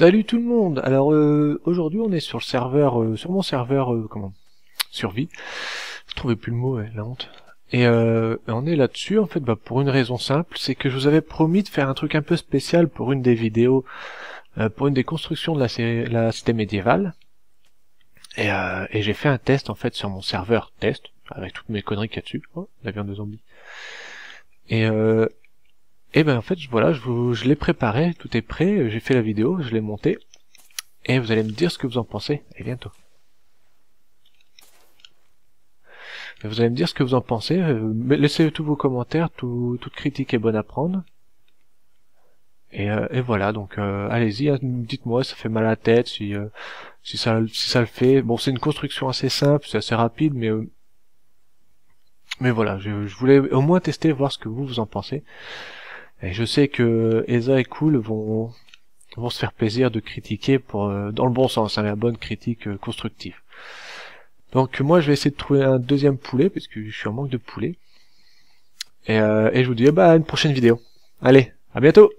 Salut tout le monde. Alors euh, aujourd'hui on est sur le serveur, euh, sur mon serveur, euh, comment Survie. Je trouvais plus le mot, la honte. Et euh, on est là-dessus en fait, bah, pour une raison simple, c'est que je vous avais promis de faire un truc un peu spécial pour une des vidéos, euh, pour une des constructions de la, la cité médiévale. Et, euh, et j'ai fait un test en fait sur mon serveur test, avec toutes mes conneries qu'il y a dessus. Oh, la viande de zombie. Et euh, et ben en fait voilà, je, vous, je l'ai préparé, tout est prêt, j'ai fait la vidéo, je l'ai monté, et vous allez me dire ce que vous en pensez, et bientôt. Vous allez me dire ce que vous en pensez, euh, laissez tous vos commentaires, tout, toute critique est bonne à prendre. Et, euh, et voilà, donc euh, allez-y, hein, dites-moi, ça fait mal à la tête, si, si, ça, si ça le fait. Bon, c'est une construction assez simple, c'est assez rapide, mais mais voilà, je, je voulais au moins tester, voir ce que vous vous en pensez. Et je sais que Eza et Cool vont vont se faire plaisir de critiquer euh, dans le bon sens, hein, la bonne critique euh, constructive. Donc moi je vais essayer de trouver un deuxième poulet parce que je suis en manque de poulet. Et, euh, je vous dis bah à une prochaine vidéo. Allez, à bientôt